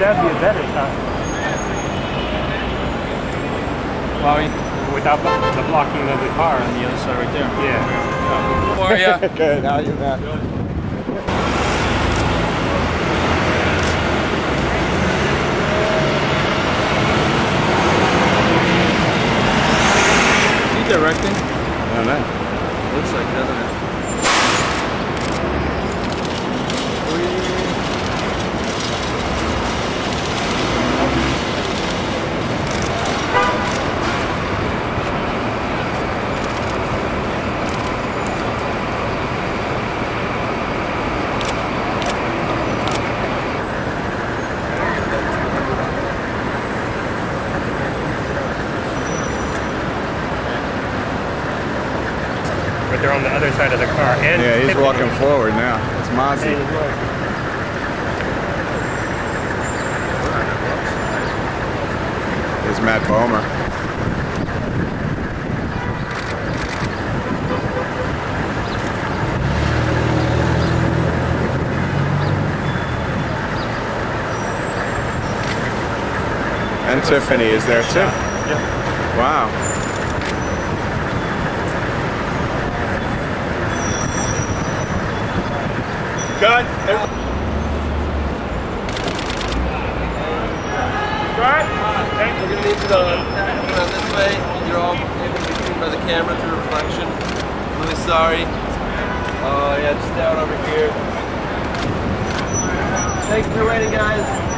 that'd be a better shot. Well, we- Without the, the blocking of the car. on the other side right there. Yeah. How are ya? Good. How are you, Matt? Is he directing? I don't know. Looks like, doesn't it? But they're on the other side of the car. And Yeah, he's walking forward now. It's Mozzie. There's Matt Bomer. And Tiffani is there too. Yeah. Wow. Cut. Cut. Thank We're gonna leave it on. Come on this way. You're all able to be seen by the camera through reflection. Really sorry. Oh yeah, just down over here. Thanks for waiting, guys.